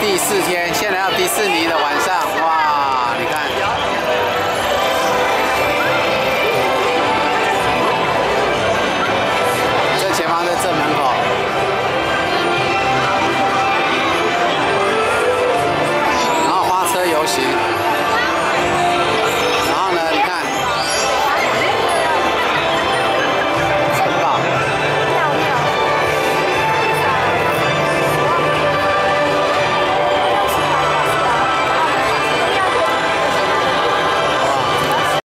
第四天，现在要迪士尼的晚上，哇，你看，你在前方，在正门口，然后花车游行。